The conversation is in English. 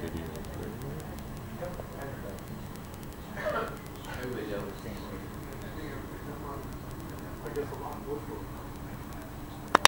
video. Everybody else.